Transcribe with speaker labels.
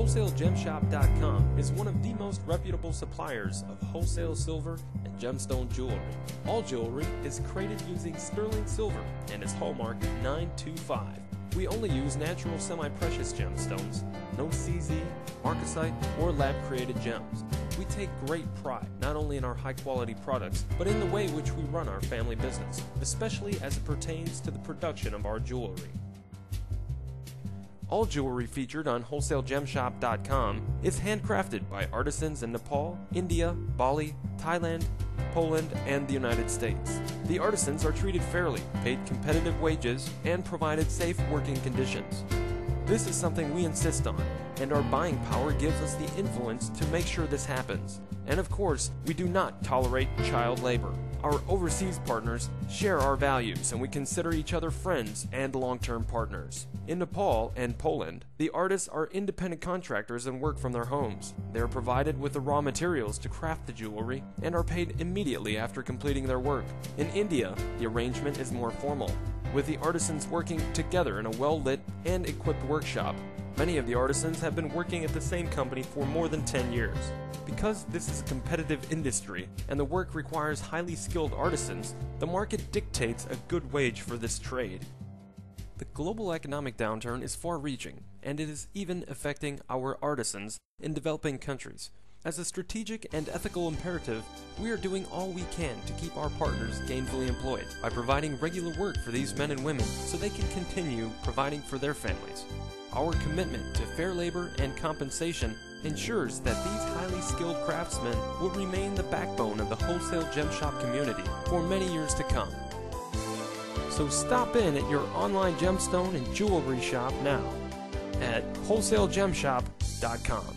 Speaker 1: WholesaleGemShop.com is one of the most reputable suppliers of wholesale silver and gemstone jewelry. All jewelry is created using sterling silver and is hallmark 925. We only use natural semi-precious gemstones, no CZ, marcasite, or lab-created gems. We take great pride not only in our high-quality products, but in the way which we run our family business, especially as it pertains to the production of our jewelry. All jewelry featured on WholesaleGemShop.com is handcrafted by artisans in Nepal, India, Bali, Thailand, Poland, and the United States. The artisans are treated fairly, paid competitive wages, and provided safe working conditions. This is something we insist on, and our buying power gives us the influence to make sure this happens. And of course, we do not tolerate child labor. Our overseas partners share our values, and we consider each other friends and long term partners. In Nepal and Poland, the artists are independent contractors and work from their homes. They are provided with the raw materials to craft the jewelry and are paid immediately after completing their work. In India, the arrangement is more formal, with the artisans working together in a well lit and equipped workshop. Many of the artisans have been working at the same company for more than 10 years. Because this is a competitive industry and the work requires highly skilled artisans, the market dictates a good wage for this trade. The global economic downturn is far reaching, and it is even affecting our artisans in developing countries. As a strategic and ethical imperative, we are doing all we can to keep our partners gainfully employed by providing regular work for these men and women so they can continue providing for their families. Our commitment to fair labor and compensation ensures that these highly skilled craftsmen will remain the backbone of the wholesale gem shop community for many years to come. So stop in at your online gemstone and jewelry shop now at wholesalegemshop.com.